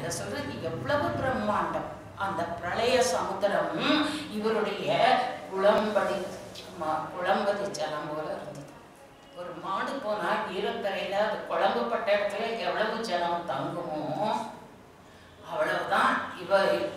இதை சொல்றது? எவ்வளவு பிரம்மாண்டம். அந்த பிரளய சமுத்திரம் இவருடைய குளம்படி ம- ஜலம் போல இருந்தது. ஒரு மாடு போனா ஈரக்கரையில அது குழம்புப்பட்ட இடத்துல எவ்வளவு ஜலம் தங்குமோ அவ்வளவுதான் இவ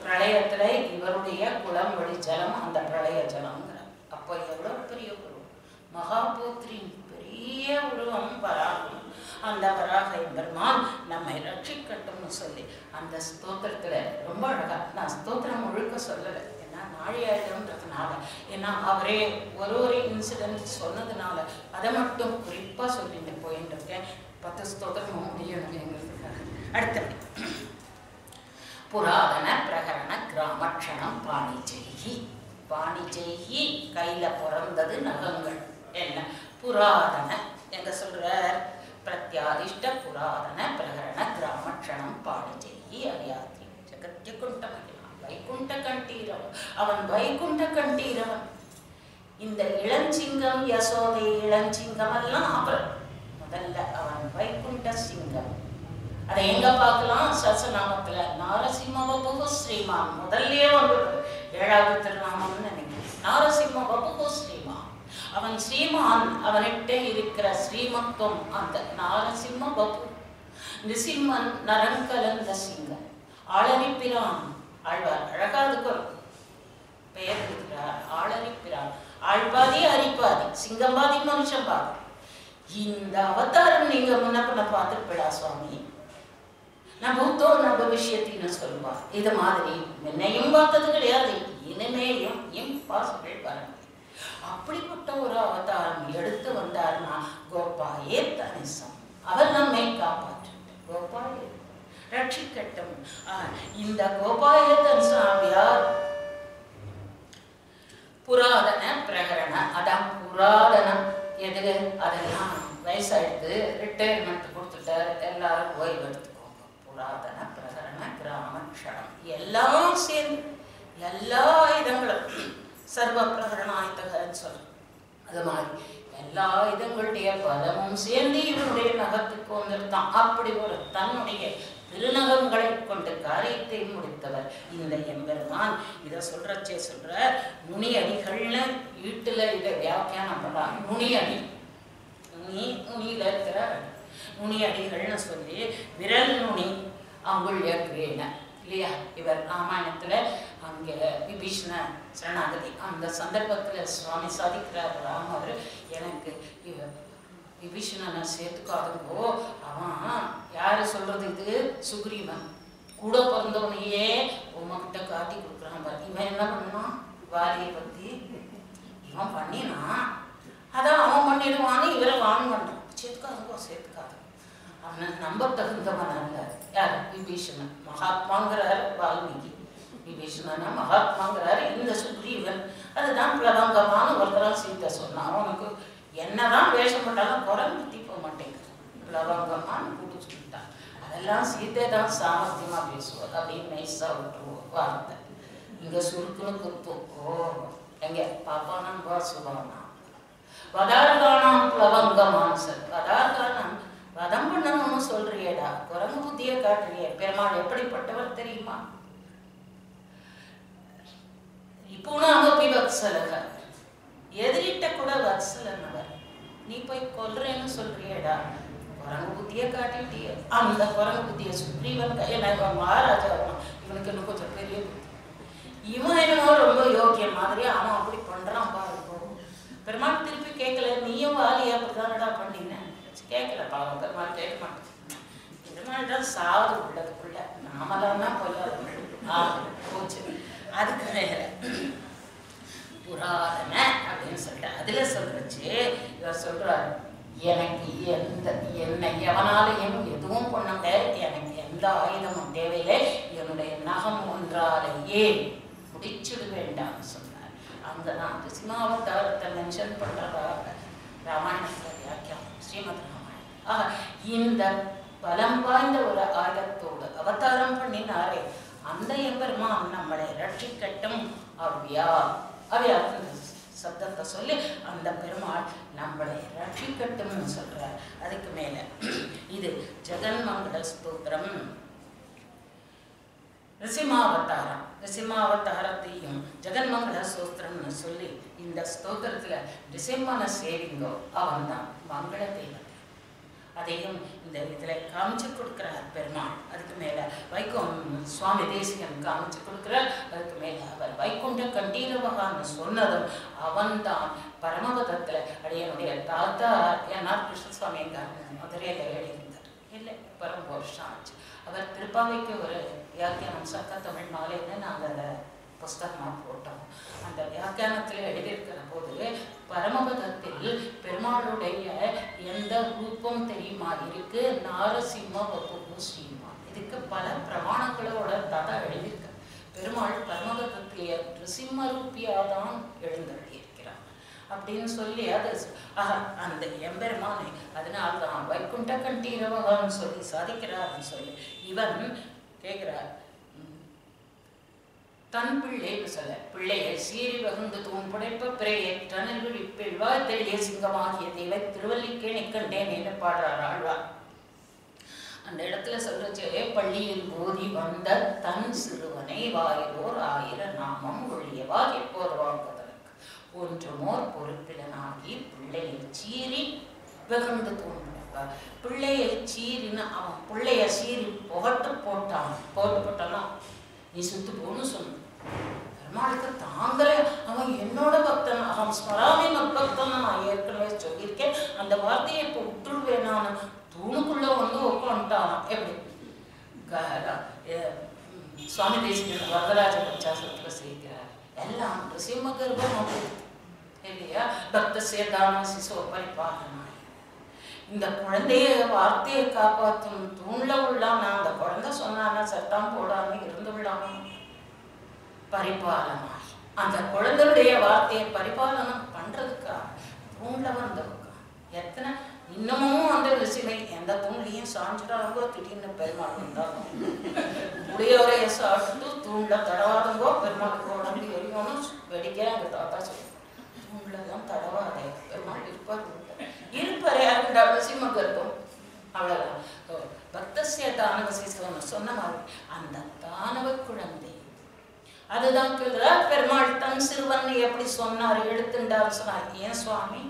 பிரளயத்துல இவருடைய குளம்படி ஜலம் அந்த பிரளய ஜலம்ங்கிற அப்போ எவ்வளவு பெரிய உருவம்? மகாபூத்ரின் பெரிய உருவம் வராகும் அந்த வராக பெருமான் நம்மை ரட்சிக்கட்டும்னு சொல்லி அந்த ஸ்தோத்திரத்துல ரொம்ப அழகா நான் ஸ்தோத்திரம் முழுக்க சொல்லலை. ஏன்னா நாழியாயிரம்ன்றதுனால ஏன்னா அவரே ஒரு ஒரு இன்சிடென்ட் சொன்னதுனால அதை மட்டும் குறிப்பா சொல்லிட்டு போயிட்டு இருக்கேன் பத்து ஸ்தோத்திரமும் முடியணுங்கிறதுக்காக அடுத்தபடி. புராதன பிரகரண கிராமக்ஷணம் பாணிஜெய்கி பாணிஜெய்கி கையில பிறந்தது நகங்கள். என்ன? புராதன எங்க சொல்ற பிரத்யாதிஷ்ட புராதன பிரகரண கிராமக்ஷணம் பாணிஜெய்கி அரியாத்ரி ஜெகத்யகுண்ட மகிழான் வைகுண்ட கண்டீரவன் அவன் வைகுண்ட கண்டீரவன் இந்த இளஞ்சிங்கம் யசோதை இளஞ்சிங்கம் எல்லாம் அப்புறம். முதல்ல அவன் வைகுண்ட சிங்கம். அதை எங்க பார்க்கலாம்? சசநாமத்துல நாரசிம்ம வபுகு ஸ்ரீமான். முதல்லயே வந்து ஏழாவது திருநாமம்னு நினைக்கிறேன். நாரசிம்ம வபுகு ஸ்ரீமான். அவன் ஸ்ரீமான். அவனிட்ட இருக்கிற ஸ்ரீமத்துவம் அந்த நாரசிம்ம வபு நிசிம்மன் நரங்கலந்த சிங்கம். ஆளறிப்பிரான். ஆழ்வார். அழகா அதுக்கு பெயர் இருக்கிறார் ஆளறிப்பிரான் ஆழ்பாதி அரிப்பாதி சிங்கம்பாதி மனுஷன் பாதி இந்த அவதாரம் நீங்க முன்ன பின்ன பார்த்துருப்படா சுவாமி? நான் பூத்தோ நம்ம பவிஷ்யத்தின்னு சொல்லுவா இது மாதிரி என்னையும் பார்த்தது கிடையாது இனிமேயும் இம்பாசிபிள் வரணும் அப்படிப்பட்ட ஒரு அவதாரம் எடுத்து வந்தார்னா கோபாயே தனிசம். அவர் நம்மை காப்பாற்று கோபாயே. ரட்சிக்கட்டும். ஆஹ், இந்த கோபாய தனிசம் யார் புராதன பிரகரண. அதான் புராதனம். எதுக்கு? அதெல்லாம் வயசாயிடுது ரிட்டையர்மெண்ட் கொடுத்துட்டார். எல்லாரும் ஓய்வு எடுத்துக்கோங்க. புராதன பிரகரண கிராம க்ஷணம். எல்லாம் சேர்ந்து எல்லா இதங்களும் சர்வ பிரகரண பிரகரணாயுதகன்னு சொல்றோம். அது மாதிரி எல்லா இதங்களுடைய பலமும் சேர்ந்து இவருடைய நகத்துக்கு வந்திருந்தான். அப்படி ஒரு தன்னுடைய திருநகங்களை கொண்டு காரியத்தை முடித்தவர். இந்த எம்பெருமான் இதை சொல்றச்சே சொல்ற நுனி அடிகள்னு வீட்டுல இதை வியாக்கியானம் பண்றாங்க நுனி அடி நுனி நுனியில இருக்கிற நுனி அடிகள்னு சொல்லி விரல் நுனி அங்குள்ய கிரீன இல்லையா? இவர் ராமாயணத்துல அங்க விபீஷ்ண சரணாகதி. அந்த சந்தர்ப்பத்துல சுவாமி சாதிக்கிறார் ராமர். எனக்கு இவர் விபீஷணனை சேர்த்துக்காதுங்கோ அவன் யாரு சொல்றது இது? சுக்ரீவன். கூட பிறந்தவனையே உமக்கிட்ட காட்டி கொடுக்குறான் பாரு. இவன் என்ன பண்ணான் வாலியை பத்தி இவன் பண்ணினான் அதான் அவன் பண்ணிடுவான்னு இவரை வான் பண்ணுறான் சேர்த்துக்காதுங்கோ சேர்த்துக்காது அவனை நம்ப தகுந்தவன் அல்ல. யார்? விபீஷணன். மகாத்மாங்கிறார் வால்மீகி. விபீஷணனா மகாத்மாங்கிறார் இந்த சுக்ரீவன். அதுதான் பிரபங்கமான ஒருத்தரம் சீத்தை சொன்னான். அவனுக்கு என்னதான் வேஷம் போட்டாலும் குரல் குத்தி போக மாட்டேங்குது. பிரபங்கமான்னு கூட சொல்லிட்டான் அதெல்லாம் சீதை தான் சாமர்த்தியமா பேசுவார். அப்படின்னு நைஸா விட்டுருவோம் வார்த்தை. இங்க சுருக்குன்னு குத்தும். ஓ எங்க? பாப்பானம் வா சுபானா. வதார்கானாம் பிளவங்கமான் சார் வதார்கானம் வதம் பண்ணணும்னு சொல்றியேடா. குரங்கு புத்தியை காட்டுறிய. பெருமாள் எப்படிப்பட்டவர் தெரியுமா? புனாமபி வத்சலக எதிரிட்ட கூட வத்சலன் நீ போய் கொல்றேன்னு சொல்றியடா. குரங்கு புத்தியை காட்டிட்டிய. அந்த குரங்கு புத்தியை சுக்ரீவன் கையில் இவன் மகாராஜா இவனுக்கு இன்னும் கொஞ்சம் பெரிய புத்தி. இவன் என்னமோ ரொம்ப யோக்கியம் மாதிரி அவன் அப்படி பண்றான் பாருங்க பெருமாள் திருப்பி கேட்கல. நீயும் வாலி அப்படிதானடா பண்ணின கேட்கல பாவம் பெருமாள் கேட்க மாட்டேன் பெருமாள் தான் சாது உள்ளதுக்குள்ள. நாமெல்லாம் தான் கொல்லாது ஆ போச்சு. அதுக்கு வேற புராதன அப்படின்னு சொல்லிட்டு அதில் சொல்கிறச்சு இவர் சொல்கிறார் எனக்கு எந்த என்னை எவனாலையும் எதுவும் பண்ண முடியாது. எனக்கு எந்த ஆயுதமும் தேவையில்லை. என்னுடைய நகம் ஒன்றாலேயே முடிச்சுடு வேண்டாம்னு சொன்னார். அங்கதான் சிம்மாவதாரத்தை மென்ஷன் பண்ணுறதாக ராமாயணத்தில் வியாக்கியம் ஸ்ரீமத் ராமாயணம். ஆக இந்த பலம் வாய்ந்த ஒரு ஆயுதத்தோடு அவதாரம் பண்ணினாரே. அந்த எம்பெருமான் நம்மளை ரட்சிக்கட்டும் அப்படியா அவ்யா சப்தத்தை சொல்லி அந்த பெருமாள் நம்மளை ரட்சிக்கட்டும்னு சொல்கிறார் அதுக்கு மேலே இது ஜெகன்மங்கள ஸ்தோத்திரம். நிருசிம்மாவதாரம் நிருசிம்மாவதாரத்தையும் ஜெகன்மங்கள சோஸ்திரம்னு சொல்லி இந்த ஸ்தோத்திரத்தில் ரிசிம்மனை சேவிங்கோ அவன் தான் மங்கள தெய்வம் அதையும் இந்த இதில் காமிச்சு கொடுக்குறார் பெருமாள். அதுக்கு மேலே வைக்கம் சுவாமி தேசிகன் காமிச்சு கொடுக்குறார். அதுக்கு மேலே அவர் வைகுண்ட கண்டீரவகான்னு சொன்னதும் அவன்தான் பரமபதத்தில் அடையனுடைய தாத்தா என்ஆர் கிருஷ்ணசுவாமி எங்க மதுரையில் எழுதியிருந்தார். இல்லை பரம வருஷம் ஆச்சு. அவர் திருப்பாவைக்கு ஒரு வியாக்கியானம் சக்க தமிழ் மாலைன்னு நாங்கள் அதை புஸ்தகமாக போட்டோம். அந்த வியாக்கியானத்தில் எழுதி பரமபதத்தில் பெருமாளுடைய எந்த ரூபம் தெரியுமா? இருக்கு. நாரசிம்ம வப்பு ஸ்ரீமா. இதுக்கு பல பிரமாணங்களோட ததா எழுதியிருக்க. பெருமாள் பரமபதத்திலே நிருசிம்ம ரூபியாக தான் எழுந்தருளியிருக்கிறார். அப்படின்னு சொல்லி அது ஆஹா அந்த எம்பெருமானை அதனால் தான் வைகுண்ட கண்டீரவகான்னு சொல்லி சாதிக்கிறார்னு சொல்லி இவன் கேட்கிறார் தன் பிள்ளைன்னு சொல்ல பிள்ளையை சீறி வகுந்து தூண் புடைப்ப பிறையை தனல் விழிப்பிழ்வா தெளிய சிங்கமாகிய தேவை திருவல்லிக்கேணி கண்டேன் என்று பாடுறார் ஆழ்வார். அந்த இடத்துல சொல்றச்சே பள்ளியில் போதி வந்த தன் சிறுவனை வாயிலோர் ஆயிர நாமம் ஒழியவா? எப்போது வாழ்வதற்கு ஒன்றுமோர் பொறுப்பிலனாகி பிள்ளையை சீறி வெகுண்டு தூண்டுவார் பிள்ளையை சீறின்னு அவன் பிள்ளைய சீறி புகட்டு போட்டான். போட்டு போட்டானா? நீ சுத்து போன்னு சொன்ன. பெருமாளுக்கு தாங்களே அவன் என்னோட பக்தன்? அவன் ஸ்மராமி பக்தன்? நான் ஏற்கனவே சொல்லியிருக்கேன். அந்த வார்த்தையை இப்போ விட்டுருவேன் நான். தூணுக்குள்ள வந்து உட்காந்துட்டான்? எப்படி? க- எ- சுவாமி தேசிகன் வரதராஜ பஞ்சாசனத்தில் செய்கிறார். எல்லாம் சிம்ம கர்ப்பம் இல்லையா? பக்த சேதான சிசு பரிபாலனாய் இந்த குழந்தைய வார்த்தையை காப்பாற்றும் தூண்ல உள்ளானா? அந்த குழந்தை சொன்னான சத்தம் போடாம இருந்து விடாம? பரிபாலனாய். அந்த குழந்தையுடைய வார்த்தையை பரிபாலனம் பண்றதுக்கா? தூண்ல வந்தவங்க எத்தனை? இன்னமும் அந்த சிலை எந்த தூண்லையும் சாஞ்சிடாதவங்க திடீர்னு பெருமாள் வந்தாலும். உடையோரைய சாப்பிட்டு தூண்ல தடவாதங்கோ பெருமாளுக்கு உடம்பு எரியணும் வெடிக்க எங்க தாத்தா சொல்லுவோம் தூண்ல தான் தடவாதே. பெருமாள் இருப்பார். இருப்பாரே அந்த அவசியமாக இருக்கும். அவ்வளவுதான். ஓ, பக்தசிய தானவ சொன்ன மாதிரி அந்த தானவ குழந்தை அதுதான் கேள்றா பெருமாள் தன் சிறுவன் எப்படி சொன்னார்? எழுத்துண்டார் சொன்னார் ஏன் சுவாமி?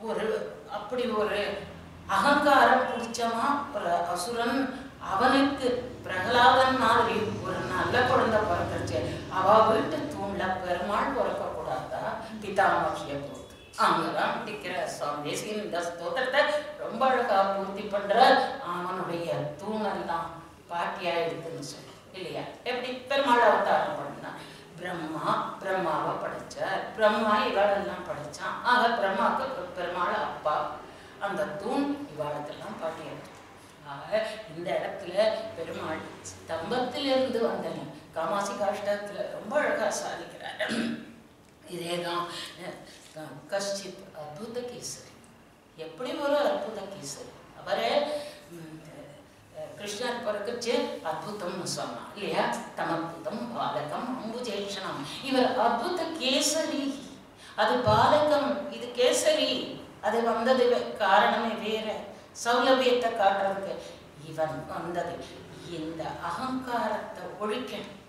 ஒரு அப்படி ஒரு அகங்காரம் பிடிச்சமா? ஒரு அசுரன் அவனுக்கு பிரகலாதன் மாதிரி ஒரு நல்ல குழந்தை பிறந்துருச்சு. அவ வீட்டு தூண்ல பெருமாள் பிறக்க கூடாதா பிதாமகிய போது அங்கதான் பிடிக்கிற சுவாமி இந்த ஸ்தோத்திரத்தை ரொம்ப அழகா பூர்த்தி பண்ற அவனுடைய தூணல் தான் பாட்டியா எடுத்துன்னு சொல்லி. இல்லையா? எப்படி? பெருமாள் அவதாரம் பண்ண. பிரம்மா பிரம்மாவை படைச்சார். பிரம்மா இவாளெல்லாம் படைச்சான். ஆக பிரம்மாவுக்கு பெருமாள் அப்பா. அந்த தூண் இவாளத்தெல்லாம் பாட்டி ஆக இந்த இடத்துல பெருமாள் ஸ்தம்பத்திலிருந்து வந்த காமாசி காஷ்டத்துல ரொம்ப அழகா சாதிக்கிறார். இதேதான் தான் கஷ்டித் அற்புத கேசரி எப்படி ஒரு அற்புத கேசரி அவரே ம், அஹ், கிருஷ்ணர் பிறகுச்சு அற்புதம்னு சொன்னான் இல்லையா? தமத்புதம் பாலகம் அம்புஜேஷனம் இவர் அற்புத கேசரி. அது பாலகம் இது கேசரி. அது வந்தது காரணமே வேற. சௌலபியத்தை காட்டுறதுக்கு இவன் வந்தது இந்த அகங்காரத்தை ஒழிக்கணும்.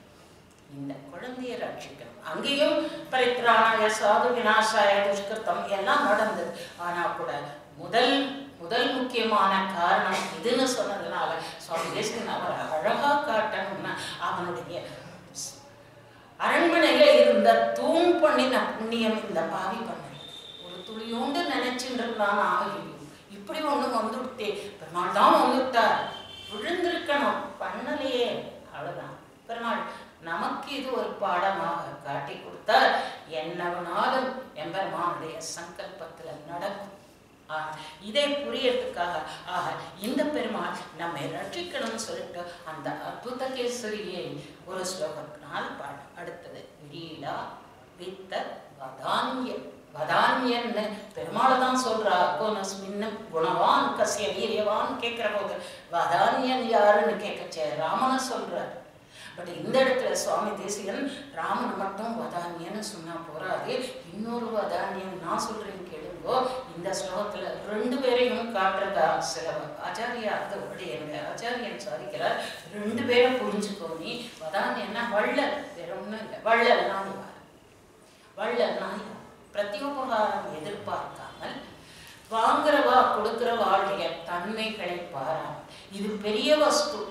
இந்த குழந்தைய ரட்சிக்கணும். அங்கேயும் பரித்ராணாய சாது விநாசாய துஷ்கிருத்தம் எல்லாம் நடந்தது. ஆனா கூட முதல் முதல் முக்கியமான காரணம் இதுன்னு சொன்னதுனால சுவாமி தேசிகன் அவர் அழகா காட்டணும்னா அவனுடைய அரண்மனையில இருந்த தூண் பண்ணின புண்ணியம் இந்த பாவி பண்ணல ஒரு துளியோண்டு நினைச்சுட்டு இருந்தான் ஆகியும் இப்படி ஒண்ணு வந்துவிட்டே பெருமாள் தான் வந்துவிட்டார் விழுந்திருக்கணும். பண்ணலையே. அவ்வளவுதான். பெருமாள் நமக்கு இது ஒரு பாடமாக காட்டி கொடுத்தார். என்னவனாலும் எம்பெருமானுடைய சங்கல்பத்துல நடக்கும். ஆக இதை புரியறதுக்காக ஆக இந்த பெருமாள் நம்மை ரட்சிக்கணும்னு சொல்லிட்டு அந்த அற்புத கேசரியை ஒரு ஸ்லோகத்தினால் பாடு. அடுத்தது லீலா வித்த வதான்ய வதான்யன்னு பெருமாளை தான் சொல்றா கோனஸ்மின்னு குணவான் கசிய வீரியவான் கேட்கிற போது வதான்யன் யாருன்னு கேட்கச்சே ராமனை சொல்றார். பட் இந்த இடத்துல சுவாமி தேசிகன் ராமன் மட்டும் வதான்யன்னு சொன்னா போறாது இன்னொரு வதான்யன் நான் சொல்றேன் கேளுங்கோ இந்த ஸ்லோகத்துல ரெண்டு பேரையும் காட்டுறதா சில ஆச்சாரியா அது என்னுடைய ஆச்சாரியன் சாதிக்கிறார். ரெண்டு பேரும் புரிஞ்சுக்கோ நீ. என்ன? வள்ளல். வேற ஒண்ணும் இல்லை. வள்ளல்னா யார் வள்ளல்னா யார் பிரத்யோபகாரம் எதிர்பார்க்காமல் வாங்குறவா கொடுக்குறவாளுடைய தன்மைகளை பாரா இது பெரிய வஸ்து.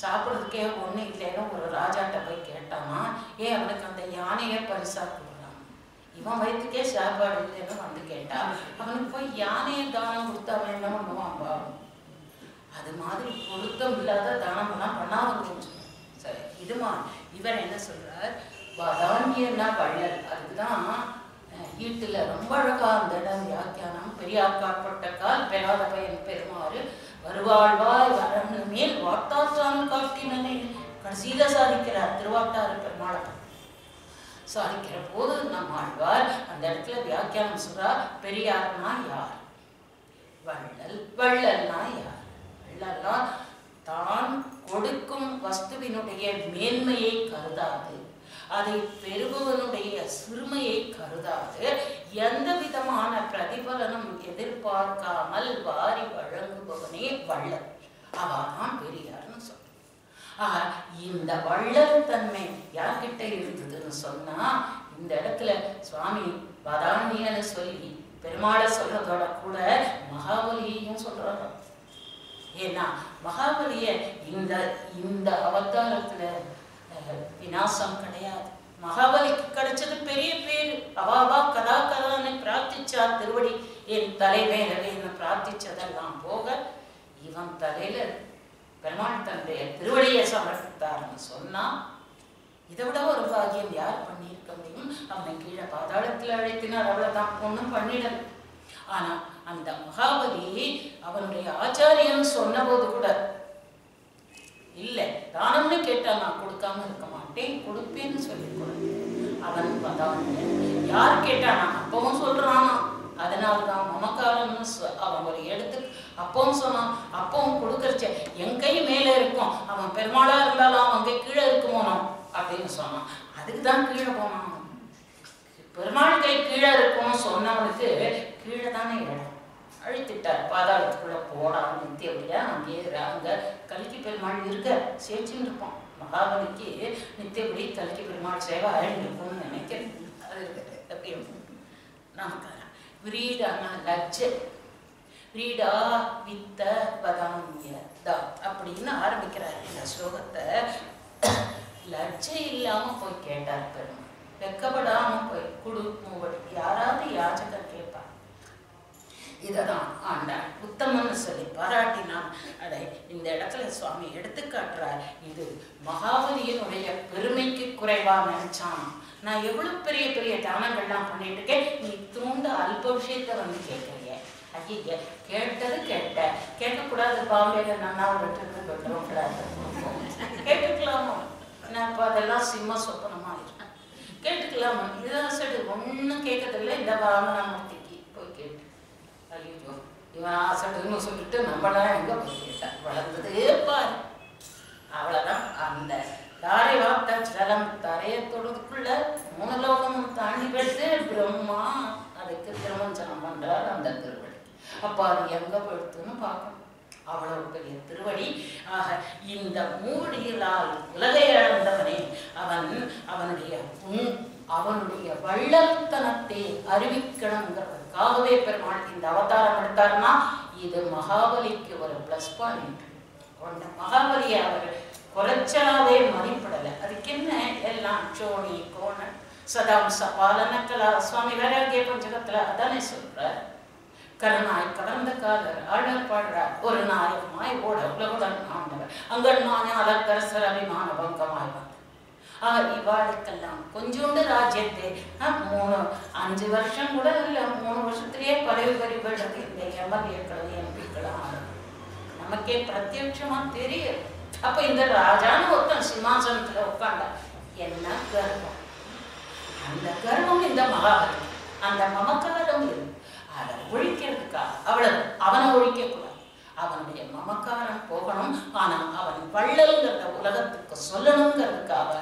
சாப்பிட்றதுக்கே ஒன்றும் இல்லைன்னு ஒரு ராஜாட்ட போய் கேட்டானா ஏன் அவனுக்கு அந்த யானையை பரிசா கொடுக்கும் இவன் வயிற்றுக்கே சாப்பாடு இல்லைன்னு வந்து கேட்டா அவனுக்கு போய் யானையை தானம் கொடுத்தா அவன் என்ன பண்ணுவான் பாவம் அது மாதிரி பொருத்தம் இல்லாத தானமெல்லாம் பண்ணாமல் கொஞ்சம் சரி இதுமா இவர் என்ன சொல்றார்? வதானியன்னா பள்ளல். அதுதான் வீட்டுல ஈட்டுல ரொம்ப அழகா அந்த இடம் வியாக்கியானம் பெரியார் காட்பட்ட கால் பெறாத பயன் பெருமாறு வருவாழ்வாய் வரன்னு மேல் வாட்டாற்றான் காட்டினே கடைசியில சாதிக்கிறார் திருவாட்டாறு பெருமாளை சாதிக்கிற போது நம் ஆழ்வார் அந்த இடத்துல வியாக்கியானம் சொல்றா பெரியார்னா யார்? வள்ளல் வள்ளல்னா யார்? வள்ளல்னா தான் கொடுக்கும் வஸ்துவினுடைய மேன்மையை கருதாது அதை பெறுபவனுடைய சிறுமையை கருதாது எந்த விதமான பிரதிபலனும் எதிர்பார்க்காமல் வாரி வழங்குபவனே வள்ளல். அவாதான் பெரியார்னு சொல்ற. ஆக இந்த வள்ளல் தன்மை யார்கிட்ட இருந்ததுன்னு சொன்னா இந்த இடத்துல சுவாமி வதானியன்னு சொல்லி பெருமாளை சொல்றதோட கூட மகாபலியையும் சொல்றாங்க. ஏன்னா மகாபலிய இந்த இந்த அவதாரத்துல விநாசம் கிடையாது. மகாபலிக்கு கிடைச்சது பெரிய பேரு. அவாவா கதா கதான்னு பிரார்த்திச்சா திருவடி. என் தலைமையிலவேன்னு பிரார்த்திச்சதெல்லாம் போக இவன் தலையில பெருமாள் தன்னுடைய திருவடியை சமர்ப்பித்தார்னு சொன்னா இதை விட ஒரு பாகியம் யார் பண்ணியிருக்க முடியும்? அவனை கீழே பாதாளத்தில் அழைத்தினார் அவ்வளவுதான். ஒன்றும் பண்ணிடல. ஆனா அந்த மகாபலி அவனுடைய ஆச்சாரியன் சொன்னபோது கூட இல்லை தானம்னு கேட்டா நான் கொடுக்காம இருக்க மாட்டேன் கொடுப்பேன்னு சொல்லி கொடு அவன் வந்தான் யார் கேட்டானா அப்பவும் சொல்றானா? அதனால்தான் மமக்காரம்னு சொ- அவன் ஒரு எடுத்து அப்பவும் சொன்னான் அப்பவும் கொடுக்கறச்ச என் கை மேலே இருக்கும் அவன் பெருமாளா இருந்தாலும் அவன் கை கீழே இருக்குமோனோ அப்படின்னு சொன்னான். அதுக்கு தான் கீழே போனான் பெருமாள் கை கீழே இருக்கும்னு சொன்னவனுக்கு கீழே தானே இடம். அழுத்திட்டார். பாதாளத்துக்குள்ள போடான்னு நித்திய அப்படியா அங்கேயே அங்க கல்கி பெருமாள் இருக்க சேச்சின்னு இருப்பான். மகாபலிக்கு நித்தியபடி கல்கி பெருமாள் சேவை இருக்கும்னு நினைக்கிறேன். அது அப்படின்னு நமக்கு விரீடானா லஜ்ஜை. விரீடா வித்த பதாமிய தா அப்படின்னு ஆரம்பிக்கிறார் இந்த ஸ்லோகத்தை. லஜ்ஜை இல்லாம போய் கேட்டார் பெருமை வெக்கப்படாம போய் குடு மூவடி. யாராவது யாச்சகர் கேட்பார். இததான் ஆண்டாள். உத்தமன்னு சொல்லி பாராட்டினான். அடை இந்த இடத்துல சுவாமி எடுத்து காட்டுறார். இது மகாபலியினுடைய பெருமைக்கு குறைவா நினைச்சான். நான் எவ்வளவு பெரிய பெரிய தானங்கள்லாம் பண்ணிட்டு இருக்கேன். நீ தூண்ட அல்ப விஷயத்தை வந்து கேட்கறிய? ஐய கேட்டது கேட்ட. கேட்கக்கூடாது பாம்பேல நன்னா விட்டுட்டு விட்டுறக்கூடாது கேட்டுக்கலாமா? நான் இப்போ அதெல்லாம் சிம்ம சொப்பனமா இருக்கேன். கேட்டுக்கலாமா? இதெல்லாம் சரி. ஒன்றும் கேட்கறதில்ல. இந்த வாமனாமூர்த்திக்கு போய் கேட்டு. ஐயோ இவன் ஆசடுன்னு சொல்லிட்டு நம்மளாம் எங்க போய் கேட்டான் வளர்ந்ததே பாரு. அவ்வளவுதான். அந்த தாரை வார்த்தை ஜலம் தரையை தொடுறதுக்குள்ள மூணு லோகமும் தாண்டி போயிட்டு பிரம்மா அதுக்கு திருமஞ்சனம் பண்றார் அந்த திரு அப்போ அது எங்க போயிடுத்துன்னு பார்க்கணும் அவ்வளவு பெரிய திருவடி. ஆக இந்த மூடியலால் உலகை இழந்தவனே அவன் அவனுடைய அவனுடைய வள்ளல்தனத்தை அறிவிக்கணுங்கிறதுக்காகவே பெருமாள் இந்த அவதாரம் எடுத்தார்னா இது மகாபலிக்கு ஒரு ப்ளஸ் பாயிண்ட் கொண்ட மகாபலியை அவர் குறைச்சலாவே மதிப்பிடலை. அதுக்கு என்ன எல்லாம் சோனி கோணன் சதாம்ச பாலனக்கலா சுவாமி வேற பஞ்சகத்துல அதானே சொல்றார். கருணாய் கடந்த காலர் ஆழ்வர் பாடுறார் ஒரு நாயகமாய் ஓட உலகுடன் ஆண்டவர். அங்கன்மான அலக்கரசர் அபிமான பங்கமாய் வந்தார் அவர் இவாளுக்கெல்லாம் கொஞ்சோண்டு ராஜ்யத்தை. மூணு அஞ்சு வருஷம் கூட இல்லை மூணு வருஷத்திலேயே பதவி பறிபடுறது இந்த எம்எல்ஏக்களும் எம்பிக்களும் நமக்கே பிரத்யட்சமா தெரியும். அப்ப இந்த ராஜான்னு ஒருத்தன் சிம்மாசனத்துல உட்கார்ந்தா என்ன கர்வம்? அந்த கர்வம் இந்த மகாபலி. அந்த மமக்காரம் இருக்கு ஒழிக்கிறதுக்காக அவளை அவனை ஒழிக்க கூடாது அவனுடைய மமக்காரன் போகணும். ஆனா அவன் வள்ளல்ங்கிறத உலகத்துக்கு சொல்லணுங்கிறதுக்காக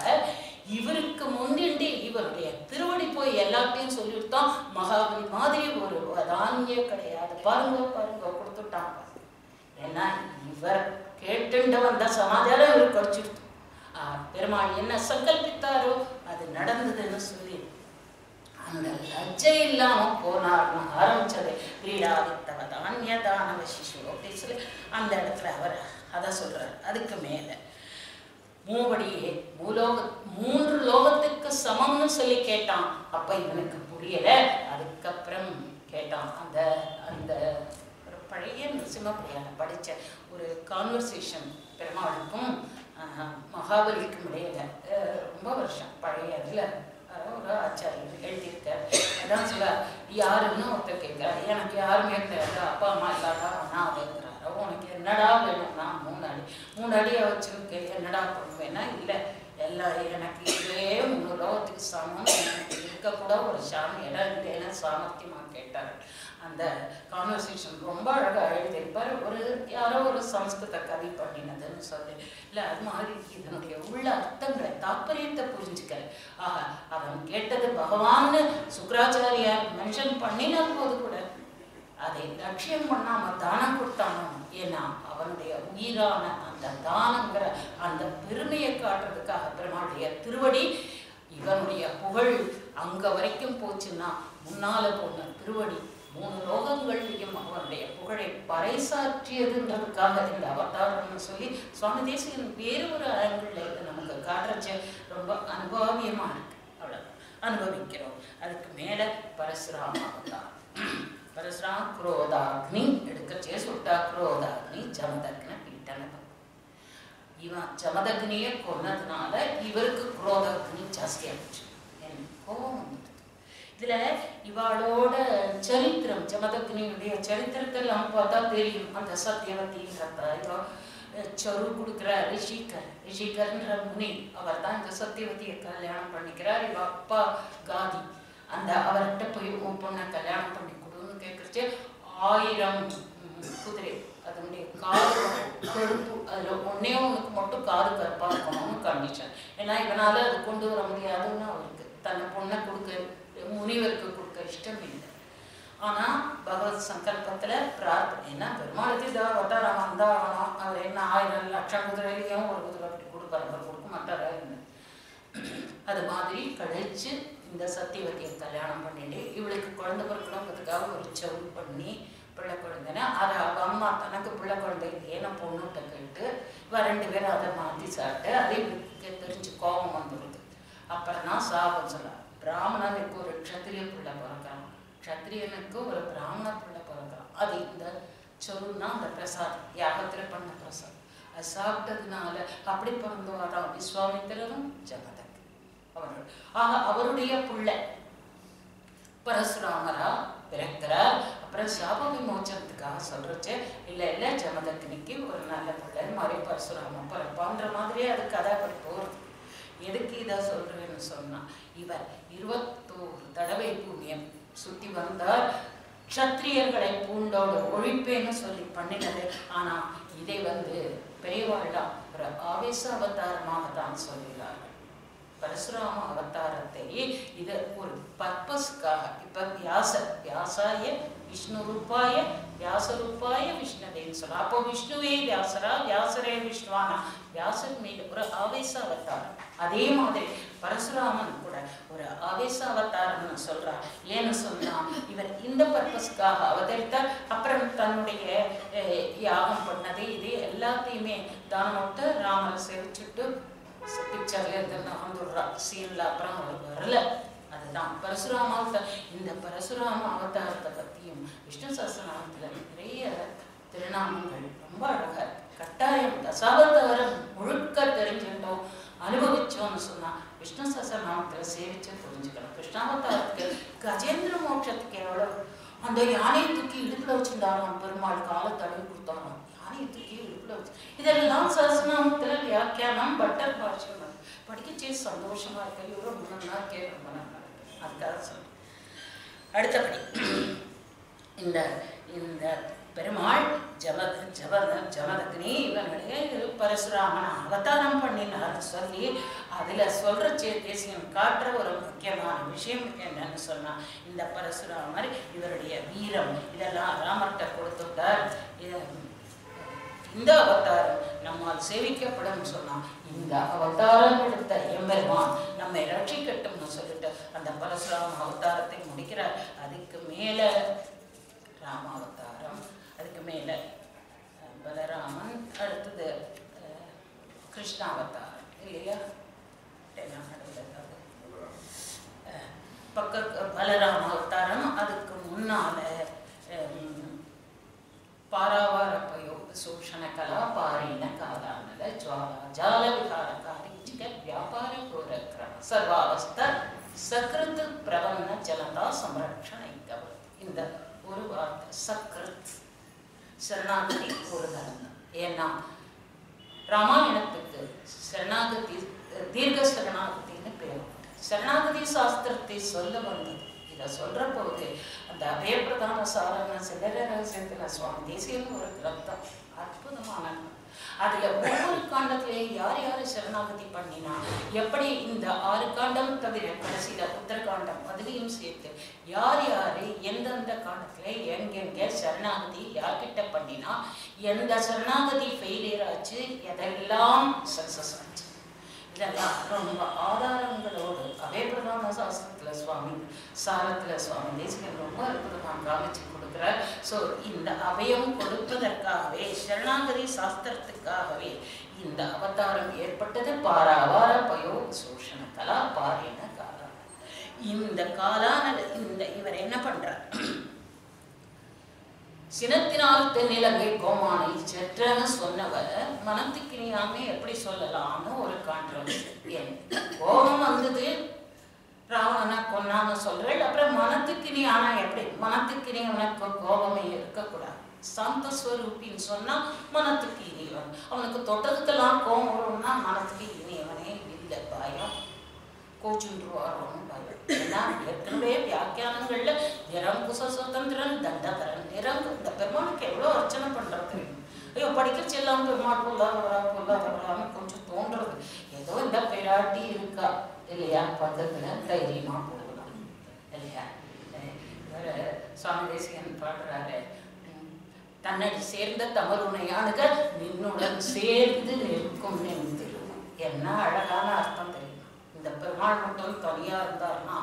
இவருக்கு முன்னின்றி இவருடைய திருவடி போய் எல்லாத்தையும் சொல்லிவிட்டோம் மகாபலி மாதிரி ஒரு தானிய கிடையாது. பாருங்க பாருங்க கொடுத்துட்டாங்க ஏன்னா இவர் கேட்டுண்டு வந்த சமாச்சாரம் இவர் கடிச்சிடுது பெருமாள் என்ன சங்கல்பித்தாரோ அது நடந்ததுன்னு சொல்லி அந்த லஜ்ஜை இல்லாம போனார்னு ஆரம்பிச்சது. கிரீடாதித்தவ தானிய தானவ சிசு அப்படின்னு சொல்லி அந்த இடத்துல அவர் அதை சொல்றார். அதுக்கு மேல மூபடியே மூலோக மூன்று லோகத்துக்கு சமம்னு சொல்லி கேட்டான். அப்ப இவனுக்கு புரியல. அதுக்கப்புறம் கேட்டான். அந்த அந்த ஒரு பழைய நரசிம்மபுரியான படிச்ச ஒரு கான்வர்சேஷன் பெருமாளுக்கும் மகாபலிக்கும் இடையில ரொம்ப வருஷம் பழைய இதுல ஒரு ஆச்சாரியர் எழுதியிருக்கார். அதான் சொல்ல யாருன்னு ஒருத்தர் கேட்குறாரு. எனக்கு யாருமே தெரியாது. அப்பா அம்மா இல்லாதா நான் இருக்கிறார் உனக்கு என்னடா வேணும்? நான் மூணு அடி மூணு அடியை வச்சுருக்கு. என்னடா பண்ணுவேன்னா இல்லை எல்லா எனக்கு இதே மூணு சமம். இருக்க கூட ஒரு சாமி இடம் இல்லைன்னா சாமர்த்தியமா கேட்டார். அந்த கான்வர்சேஷன் ரொம்ப அழகாக எழுதியிருப்பார் ஒரு யாரோ ஒரு சமஸ்கிருத கவி பண்ணினதுன்னு சொல்லி. இல்லை அது மாதிரி இதனுடைய உள்ள அர்த்தங்களை தாற்பயத்தை புரிஞ்சுக்க ஆஹா அவன் கேட்டது பகவான்னு சுக்கராச்சாரியார் மென்ஷன் பண்ணின போது கூட. அதை லட்சியம் பண்ணாம தானம் கொடுத்தானோ? ஏன்னா அவனுடைய உயிரான அந்த தானங்கிற அந்த பெருமையை காட்டுறதுக்காக பெருமாளுடைய திருவடி இவனுடைய புகழ் அங்கே வரைக்கும் போச்சுன்னா முன்னால போன திருவடி மூணு லோகங்கள்லையும் அவருடைய புகழை பறைசாற்றியதுன்றதுக்காக இந்த அவதாரம்னு சொல்லி சுவாமி தேசிகன் வேறு ஒரு ஆங்கிள் இதை நமக்கு காட்டுறச்ச ரொம்ப அனுபவியமாக இருக்கு. அவ்வளோ அனுபவிக்கிறோம். அதுக்கு மேலே பரசுராம அவதாரம். பரசுராம் குரோதாக்னி எடுக்கச்சே சுட்டா குரோதாக்னி ஜமதக்ன பீட்டன இவன் ஜமதக்னியை கொன்னதுனால இவருக்கு குரோதாக்னி ஜாஸ்தியாகிடுச்சு கோபம் இதுல இவாளோட சரித்திரம் ஜமதக்னியுடைய சரித்திரத்தெல்லாம் பார்த்தா தெரியும். அந்த சத்தியவதிங்கிறத இவ சொரு கொடுக்குற ரிஷிகர். ரிஷிகர்ன்ற முனி அவர் தான் இந்த சத்தியவதியை கல்யாணம் பண்ணிக்கிறார். இவ அப்பா காதி. அந்த அவர்கிட்ட போய் உன் பொண்ணை கல்யாணம் பண்ணி கொடுன்னு கேட்குறச்சு ஆயிரம் குதிரை. அதனுடைய காது கொழுப்பு அதில் ஒன்னே ஒன்றுக்கு மட்டும் காது கருப்பாக இருக்கணும்னு கண்டிஷன் ஏன்னா இவனால அது கொண்டு வர முடியாதுன்னு அவருக்கு தன்னை பொண்ணை கொடுக்க முனிவருக்கு கொடுக்க இஷ்டம் இல்லை. ஆனா பகவத் சங்கல்பத்துல பிரார்த்தனை என்ன பெருமாளுக்கு இதாக வட்டாரம் வந்தாகணும். அவர் என்ன ஆயிரம் லட்சம் குதிரையிலையும் ஒரு குதிரை அப்படி கொடுப்பாரு அவர் கொடுக்க மாட்டாரா அது மாதிரி கழிச்சு இந்த சத்தியவதியை கல்யாணம் பண்ணிட்டு இவளுக்கு குழந்தை பிறக்கணுங்கிறதுக்காக ஒரு செவு பண்ணி பிள்ளை குழந்தைன்னா அதை அம்மா தனக்கு பிள்ளை குழந்தை ஏன்னா பொண்ணுகிட்ட கேட்டு இவ ரெண்டு பேரும் அதை மாற்றி சாப்பிட்டு அதை இவளுக்கு தெரிஞ்சு கோபம் வந்துடுது அப்புறம் தான் சாபம் சொல்ல. பிராமணனுக்கு ஒரு க்ஷத்திரிய பிள்ளை பிறக்கிறான். க்ஷத்திரியனுக்கு ஒரு பிராமண பிள்ளை பிறக்கிறான். அது இந்த சொல்லுன்னா அந்த பிரசாதம் யாகத்தில் பண்ண பிரசாதம். அது சாப்பிட்டதுனால அப்படி பிறந்து வரான் விஸ்வாமித்திரரும் ஜகதக் அவர்கள் ஆக அவருடைய பிள்ளை பரசுராமரா பிறக்கிறார் அப்புறம் சாப விமோச்சனத்துக்காக சொல்றச்சு இல்லை இல்லை ஜமதக்கினிக்கு ஒரு நல்ல பிள்ளை மாதிரி பரசுராமன் பிறப்பான்ற மாதிரியே அது கதை அப்படி போகிறது எதுக்கு இதை சொல்றேன்னு சொன்னா இவர் இருபத்தோரு தடவை பூமியம் சுத்தி வந்தார். க்ஷத்திரியர்களை பூண்டோடு ஒழிப்பேன்னு சொல்லி பண்ணினது ஆனா இதை வந்து பெரியவாழ்லாம் ஒரு ஆவேச அவதாரமாக தான் சொல்கிறார்கள் பரசுராம அவதாரத்தை இது ஒரு பர்பஸ்க்காக இப்போ வியாச வியாசாய விஷ்ணு ரூபாய வியாச ரூபாய விஷ்ணுவேன்னு சொல்ல அப்போ விஷ்ணுவே வியாசரா வியாசரே விஷ்ணுவானா? வியாசர் மீது ஒரு ஆவேச அவதாரம். அதே மாதிரி பரசுராமன் கூட ஒரு ஆவேச அவதாரம்னு சொல்றார் ஏன்னு சொன்னா இவர் இந்த பர்பஸ்க்காக அவதரித்தார். அப்புறம் தன்னுடைய யாகம் பண்ணது இது எல்லாத்தையுமே தானோட்டு ராமரை சேவிச்சுட்டு பிக்சர்ல இருந்து நகர்ந்துடுறா சீன்ல அப்புறம் அவர் வரல. அதுதான். பரசுராம இந்த பரசுராம அவதாரத்தை பத்தியும் விஷ்ணு சஹஸ்ரநாமத்துல நிறைய திருநாமங்கள். ரொம்ப அழகா கட்டாயம் தசாவதாரம் முழுக்க தெரிஞ்சுட்டோம் அனுபவிச்சோம்னு சொன்னா விஷ்ணு சஹஸ்ரநாமத்துல சேவிச்சு புரிஞ்சுக்கணும். கிருஷ்ணாவதாரத்துக்கு கஜேந்திர மோட்சத்துக்கு எவ்வளவு? அந்த யானையை தூக்கி இடுப்புல வச்சிருந்தாராம் பெருமாள் காலை தடவி கொடுத்தாராம் யானையை தூக்கி இடுப்புல இதெல்லாம் சஹஸ்ரநாமத்துல வியாக்கியானம் பட்டர் பாஷ்யம் படிக்கச்சே சந்தோஷமா இருக்கு. இவ்வளோ முன்னா கேட்க அதுக்காக சொல்றேன். அடுத்தபடி இந்த இந்த பெருமாள் ஜம ஜப ஜமதக்னி இவனுடைய பரசுராமன் அவதாரம் பண்ணினார் சொல்லி அதில் சொல்ற சே- தேசியம் காட்டுற ஒரு முக்கியமான விஷயம் என்னன்னு சொன்னான் இந்த பரசுராமர் இவருடைய வீரம். இதெல்லாம் ராமர்கிட்ட கொடுத்துட்டார். இந்த அவதாரம் நம்மால் சேவிக்கப்படும் சொன்னா இந்த அவதாரம் எடுத்த எம்பெருமான் நம்மை ரட்சிக்கட்டும்னு சொல்லிட்டு அந்த பரசுராம அவதாரத்தை முடிக்கிறார். அதுக்கு மேல ராம அவதாரம் அதுக்கு மேல பலராமன் அடுத்தது கிருஷ்ணா கிருஷ்ண அவதாரம். இல்லையா? நடந்தது பக்க பலராம அவதாரம். அதுக்கு முன்னால ஹம், ಪಾರಾವಾರಪಯೋ ಸೂಕ್ಷಣ ಕಲಾ ಪಾರೀಣ ಕಾಲಾನಲ ಜ್ವಾಲ ಜಾಲ ವಿಹಾರಕಾರಿ ಚಿಕ ವ್ಯಾಪಾರ ಕ್ರಮ ಸರ್ವಾವಸ್ಥ ಸಕೃತ್ ಪ್ರವನ್ನ ಜಲತಾ ಸಂರಕ್ಷಣ ಇದ್ದವರು இந்த ஒரு வார்த்தை சக்ருத் சரணாகதி கூறுதல் ஏன்னா ராமாயணத்துக்கு சரணாகதி தீர்க்க சரணாகதின்னு பேர் உண்டு. சரணாகதி சாஸ்திரத்தை சொல்ல வந்தது இதை சொல்ற போது அந்த அபயப்பிரதான சாரண சிதற ரகசியத்துல சுவாமி தேசியம் ஒரு கிரந்தம் அற்புதமான அதுல ஒவ்வொரு காண்டத்திலையும் யார் யார் சரணாகதி பண்ணினா எப்படி இந்த ஆறு காண்டம் தவிர கடைசியில உத்தரகாண்டம் அதுலேயும் சேர்த்து யார் யாரு எந்தெந்த காண்டத்தில் எங்கெங்க சரணாகதி யார்கிட்ட பண்ணினா எந்த சரணாகதி ஃபெயிலியர் ஆச்சு எதெல்லாம் சக்சஸ் ஆச்சு. இதெல்லாம் ரொம்ப ஆதாரங்களோடு அதே பிரதான சாஸ்திரத்தில் சுவாமி சாரத்தில் சுவாமி தேசிகன் ரொம்ப அற்புதமாக காமிச்சு கொடுக்குறார். ஸோ இந்த அவயம் கொடுப்பதற்காகவே சரணாகதி சாஸ்திரத்துக்காகவே இந்த அவதாரம் ஏற்பட்டது. பாராவார பயோ சூஷண கலா பாரின காலம் இந்த காலான இந்த இவர் என்ன பண்ணுறார் சினத்தினால் தென்னிலங்கை கோமானை செற்றன்னு சொன்னவர் மனத்துக்கினியாமே எப்படி சொல்லலாம்னு ஒரு கான்ட்ரவர்சி கோபம் வந்தது. ராவணனை கொன்னான்னு சொல்றேன். அப்புறம் மனத்துக்கினி ஆனா எப்படி? மனத்துக்கினி உனக்கு கோபமே இருக்கக்கூடாது. சாந்த ஸ்வரூப்பின்னு சொன்னா மனத்துக்கு இனியவன் அவனுக்கு தொட்டதுக்கெல்லாம் கோபம் வரும்னா மனத்துக்கு இனியவனே இல்லை பயம். கோச்சுருவாரோன்னு பயம் ஏன்னா ஏற்கனவே வியாக்கியானங்கள்ல நிரங்குச சுதந்திரன் தண்டகரன் நிரங்கு இந்த பெருமானுக்கு எவ்வளோ அர்ச்சனை பண்றது? ஐயோ படிக்க செல்லாம் பெருமாள் பொல்லாதவரா பொல்லாதவரான்னு கொஞ்சம் தோன்றது. ஏதோ இந்த பிராட்டி இருக்கா இல்லையா? பக்கத்துல தைரியமா போகலாம் இல்லையா? வேற சுவாமி தேசிகன் பாடுறாரு. தன்னை சேர்ந்த தமருணையானுக நின்னுடன் சேர்ந்து நிற்கும் நின்றிருக்கும் என்ன அழகான அர்த்தம். இந்த பெருமாள் மட்டும் தனியா இருந்தாருன்னா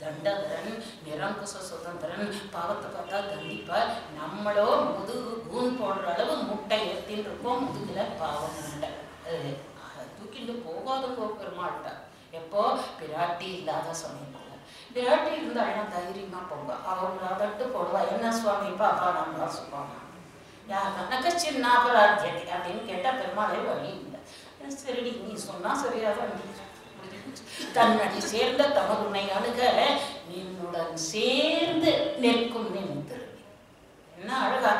தண்டகரன் நிரங்குச சுதந்திரன் பாவத்தை பார்த்தா தண்டிப்பா நம்மளோ முதுகு கூன் போடுற அளவு முட்டை ஏத்தின்னு இருக்கோம் முதுகுல பாவம் முட்டை. அதை தூக்கிட்டு போகாதங்கோ பெருமாள்கிட்ட எப்போ? பிராட்டி இல்லாத சொன்னீங்க பிராட்டி இருந்தாள்னா தைரியமா போங்க. அவங்க அதட்டு போடுவா. என்ன சுவாமி? பாப்பா நம்மளா சொல்லுவாங்க யார் கணக்க சின்ன அப்படின்னு கேட்டா பெருமாளே வழி இல்லை. சரிடி நீ சொன்னா சரியாக தன்னடி சேர்ந்த தமருனை அணுக நின்னுடன் சேர்ந்து நிற்கும் நின்று என்ன அழகா.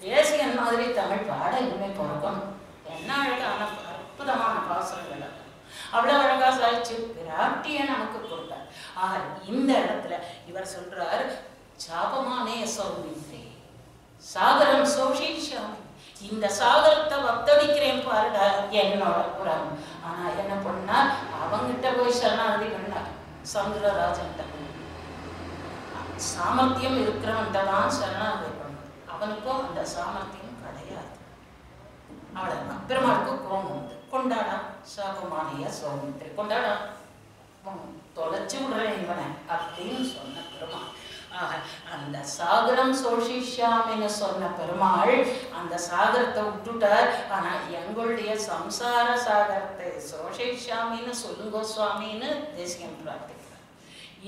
தேசியன் மாதிரி தமிழ் பாட இனிமே பிறக்கும் என்ன அழகான அற்புதமான பாசனங்கள் அவ்வளவு அழகா சாதிச்சு பிராட்டிய நமக்கு கொடுத்தார். ஆக இந்த இடத்துல இவர் சொல்றார் சாபமானே சௌமித்ரி. சாகரம் சோஷிஷாமி. இந்த சாகரத்தை வத்தடிக்கிறேன் பாருடா என்னோட புறம் ஆனா என்ன பண்ணா அவங்கிட்ட போய் சரணாகதி பண்ணார் சந்திரராஜன் சாமர்த்தியம் இருக்கிறவன்ட்ட தான் சரணாகதி பண்ணணும் அவனுக்கும் அந்த சாமர்த்தியம் கிடையாது. அவ்வளவுதான். பெருமாளுக்கு கோபம் உண்டு. கொண்டாடா சாபமானிய சோமித்திரி கொண்டாடா. உம், தொலைச்சு விடுறேன் இவனை அப்படின்னு சொன்ன பெருமாள். அந்த சாகரம் சோஷிஷாமின்னு சொன்ன பெருமாள் அந்த சாகரத்தை விட்டுட்டார். ஆனா எங்களுடைய சம்சார சாகரத்தை சோஷிஷாமின்னு சொல்லுங்க சுவாமின்னு தேசியம் பிரார்த்திக்கிறார்.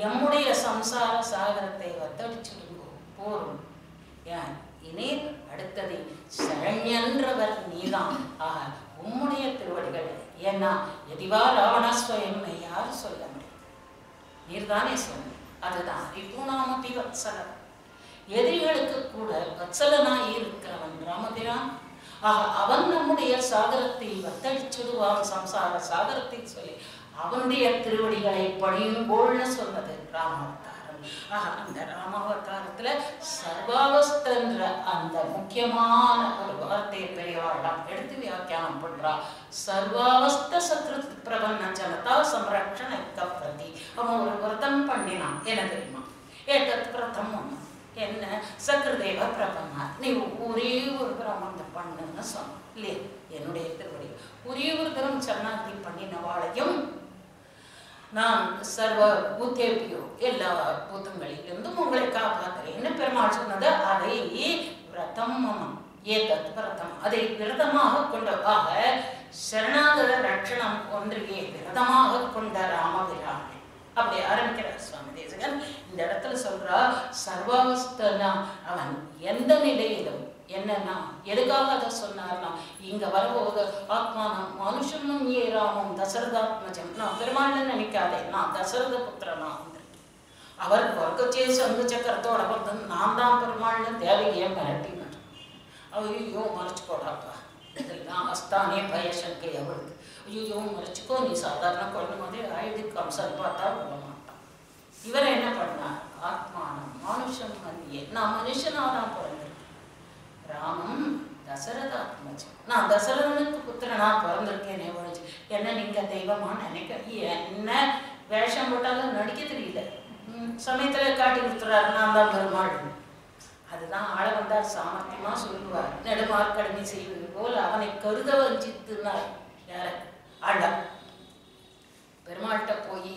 எம்முடைய சம்சார சாகரத்தை வத்தடிச்சுடுங்கோ போரும். ஏன்? இனி அடுத்தது சரண்யன்றவர் நீதான். ஆக உம்முடைய திருவடிகள் ஏன்னா எதிவா ராவணஸ்வயம் யார் சொல்ல முடியும்? நீர்தானே சொன்னீங்க. அதுதான். ரிபுணாமபி வத்சலம். எதிரிகளுக்கு கூட வத்சலனாய் இருக்கிறவன் ராமபிரான். ஆக அவன் நம்முடைய சாகரத்தை வத்தடிச்சுடுவான் சம்சார சாகரத்தை சொல்லி அவனுடைய திருவடிகளை பணியும் போல்னு சொன்னது ராமாவதாரம் ஆக அந்த ராமாவதாரத்துல சர்வாவஸ்தன்ற அந்த முக்கியமான ஒரு வார்த்தையை பெரியவாழ்லாம் எடுத்து வியாக்கியானம் பண்றா. சர்வாவஸ்த சத்ரு பிரபன்ன ஜனதா சம்ரட்சணத்த பிரதி அவன் ஒரு விரதம் பண்ணினான். என்ன தெரியுமா? ஏதத் பிரதமம் என்ன? சக்கரதேவ பிரபன்னா நீ ஒரே ஒரு தரம் பண்ணுன்னு சொன்ன இல்லையா? என்னுடைய திருவடி ஒரே ஒரு தரம் சரணாகி பண்ணினவாளையும் நான் சர்வ பூத்தேபியோ எல்லா பூத்தங்களிலிருந்தும் உங்களை காப்பாற்றுறேன்னு பெருமாள் சொன்னது. அதை விரதம் மமம். ஏதத் விரதம். அதை விரதமாக கொண்டவாக சரணாகத ரட்சணம் ஒன்றையே விரதமாக கொண்ட ராமபிராமன் அப்படி ஆரம்பிக்கிறார் சுவாமி தேசகன். இந்த இடத்துல சொல்றா சர்வாவஸ்தனா அவன் எந்த நிலையிலும் என்னன்னா எதுக்காக அதை சொன்னார்னா இங்க வரும்போது ஆத்மானம் மனுஷனும் ஏ ராமம் தசரதாத்மஜம். நான் பெருமாள்னு நினைக்காதே நான் தசரத புத்திரனா வந்திருக்கேன். அவர் வர்க்கச்சே சங்கு சக்கரத்தோட வந்து நான் தான் பெருமாள்னு தேவையே மிரட்டினார் ஐயோ மறைச்சுக்கோடாப்பா. இதெல்லாம் அஸ்தானே பயசங்கை அவளுக்கு. ஐயோ மறைச்சுக்கோ நீ சாதாரண குழந்தை மாதிரி ஆயுது கம்சன் பார்த்தா விட மாட்டான். இவர் என்ன பண்ணார்? ஆத்மானம் மனுஷன் மதியே நான் மனுஷனா தான் பிறந்திருக்கேன் ராமம் தசரதாத்மஜம் நான் தசரதனுக்கு புத்திரனா பிறந்திருக்கேன் ஒழிச்சு என்ன நீங்க தெய்வமா நினைக்க என்ன வேஷம் போட்டாலும் நடிக்க தெரியல. சமயத்துல காட்டி கொடுத்துறாரு நான் தான் பெருமாள் அதுதான் ஆள வந்தார் சாமர்த்தியமா சொல்லுவார். நெடுமார் கடமை செய்வது போல் அவனை கருத வஞ்சித்துனார் யார? ஆள பெருமாள்கிட்ட போய்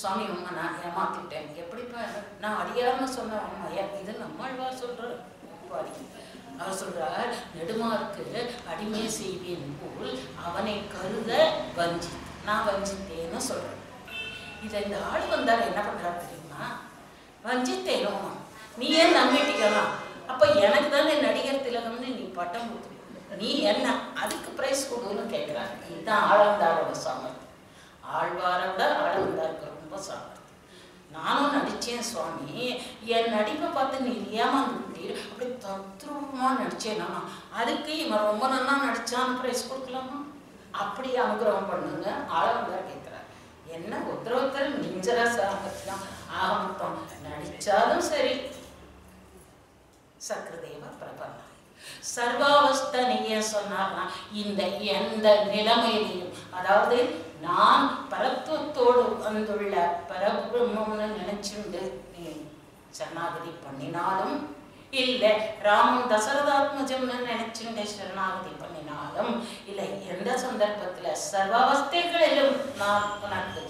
சுவாமி அம்மா நான் ஏமாத்திட்டேன். எப்படிப்பா நான் அறியாம சொன்ன அம்மா ஏன் இது நம்மாழ்வார் சொல்ற பாடி அவர் சொல்றார் நெடுமாற்கு அடிமை செய்வேன் போல் அவனை கருத வஞ்சி நான் வஞ்சித்தேன்னு சொல்றேன். இதை இந்த ஆள் வந்தார் என்ன பண்றாரு தெரியுமா? வஞ்சித்தேனோ? நீ ஏன் நம்பிட்டிக்கலாம் அப்ப எனக்கு தானே நடிகர் திலகம்னு நீ பட்டம் கொடுத்து நீ என்ன? அதுக்கு பிரைஸ் கொடுன்னு கேட்கிறாங்க இதுதான் ஆழந்தாரோட சாமர்த்தியம். ஆழ்வாரோட ஆழ்ந்தாருக்கு ரொம்ப சாமர்த்தியம். நானும் நடித்தேன் சுவாமி. என் நடிப்பை பார்த்து நீ ஏமாந்து விட்டீர் அப்படி தத்ரூபமா நான் அதுக்கு இவன் ரொம்ப நல்லா நடிச்சான்னு ப்ரைஸ் கொடுக்கலாமா? அப்படி அனுகிரகம் பண்ணுங்க. ஆழவந்தார் கேட்குறாரு. என்ன உத்தரவுத்தர்? நெஞ்சரா நெஞ்சர சாமர்த்தியம் ஆக மொத்தம் நடித்தாலும் சரி. சக்கரதேவ பிரபன்னா. சர்வாவஸ்தனைய சொன்னார்னா இந்த எந்த நிலைமையிலையும் அதாவது நான் பரத்துவத்தோடு வந்துள்ள பரபிரம்மம்னு நினைச்சுண்டு நீ சரணாகதி பண்ணினாலும் இல்லை ராமன் தசரதாத்மஜம்னு நினைச்சுண்டு சரணாகதி பண்ணினாலும் இல்லை எந்த சந்தர்ப்பத்துல சர்வாவஸ்தைகளிலும் நான் உனக்கு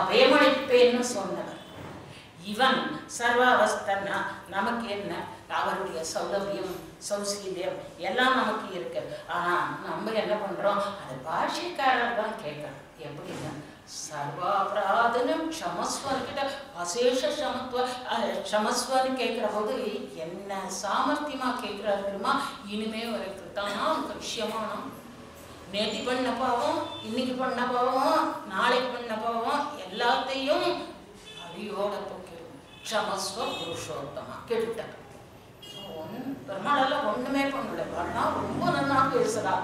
அபயமளிப்பேன்னு சொன்னவர் இவன் சர்வாவஸ்தன்னா நமக்கு என்ன? அவருடைய சௌலபியம் சௌசீல்யம் எல்லாம் நமக்கு இருக்கு. ஆனால் நம்ம என்ன பண்ணுறோம் அது பாஷைக்காரர் தான் கேட்கணும். எப்படின்னா சர்வாபராதனம் க்ஷமஸ்வர்கிட்ட அசேஷ சமத்துவ க்ஷமஸ்வன்னு கேட்குற போது என்ன சாமர்த்தியமாக கேட்குறாருமா தெரியுமா? இனிமே ஒரு கிருத்தானாம் கஷ்யமானம் நேற்று பண்ண பாவம் இன்னைக்கு பண்ண பாவம் நாளைக்கு பண்ண பாவம் எல்லாத்தையும் அடியோட போக்கிடும் க்ஷமஸ்வ புருஷோத்தமா. கேட்டுட்டார் பெருமாளெல்லாம் ஒண்ணுமே பண்ணல. ஆனா ரொம்ப நல்லா பேசுறா.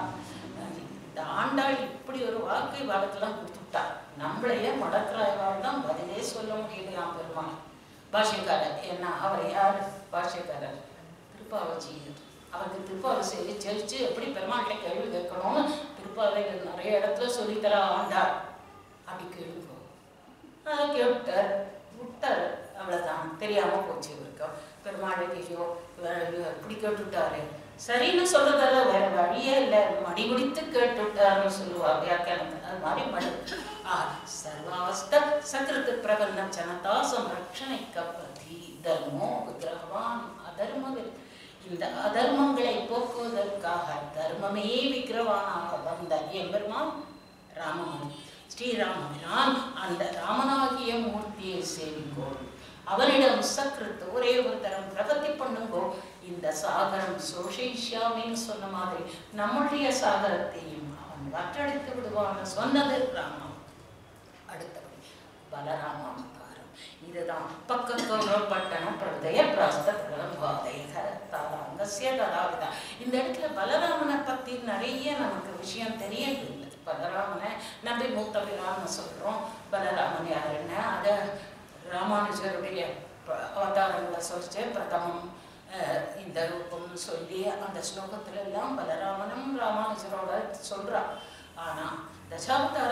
இந்த ஆண்டாள் இப்படி ஒரு வாழ்க்கை வாழ்க்கெல்லாம் கொடுத்துட்டா. நம்மளையே மடக்கிறாய்வாள் தான் பதிலே சொல்ல முடியலையாம் பெருமாள்? பாஷைக்காரர் என்ன அவர் யார்? பாஷைக்காரர் திருப்பாவச்சியர். அவருக்கு திருப்பாவை செய்தி ஜெயிச்சு எப்படி பெருமாள்கிட்ட கேள்வி கேட்கணும்னு திருப்பாவை நிறைய இடத்துல சொல்லித்தரா ஆண்டாள். அப்படி கேளுங்க. அதை கேட்டார் விட்டார். அவ்வளோதான் தெரியாம போச்சு இவருக்கு. பெருமாள் ஐயோ இப்படி கேட்டுட்டாரு. சரின்னு சொல்றதெல்லாம் வேற வழியே இல்லை. மடி முடித்து கேட்டுட்டாருன்னு சொல்லுவா வியாக்கியானத்தில். அது மாதிரி மடி ஆ சர்வாவஸ்த சகிருத்து பிரபன்ன ஜனதா ரட்சணை கப்பதி. தர்மோ விக்கிரகவான் அதர்மவில் இந்த அதர்மங்களை போக்குவதற்காக தர்மமே விக்கிரவானாக வந்த எம்பெருமான் ராமன். ஸ்ரீராமபிரான் அந்த ராமனாகிய மூர்த்தியை சேவிக்கோள். அவனிடம் சக்கிருத்து ஒரே ஒரு தரம் பிரகத்தி பண்ணுங்கோ. இந்த சாகரம் சோஷிஷ்யாமின்னு சொன்ன மாதிரி நம்முடைய சாகரத்தையும் அவன் வற்றடித்து விடுவான்னு சொன்னது ராமம். அடுத்தபடி பலராம இதுதான் பக்கத்தோழப்பட்டணம் பிரதய பிராஸ்த பிரலம்பாதைக தாராங்கசிய கதாவிதா. இந்த இடத்துல பலராமனை பத்தி நிறைய நமக்கு விஷயம் தெரியவில்லை. பலராமனை நம்பி மூத்த பிரான்னு சொல்றோம். பலராமன் யாருன்னு அதை ராமானுஜருடைய அவதாரங்களை சொல்லிச்சு பிரதமம் இந்த ரூபம்னு சொல்லி அந்த ஸ்லோகத்துல எல்லாம் பலராமனும் ராமானுஜரோட சொல்றா. ஆனா தசாவதார